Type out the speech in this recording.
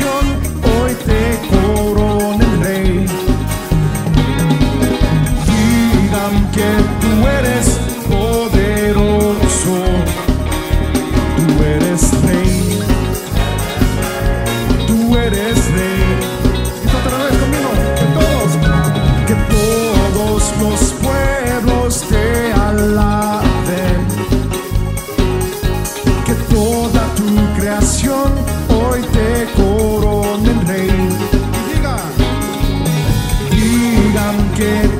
your digan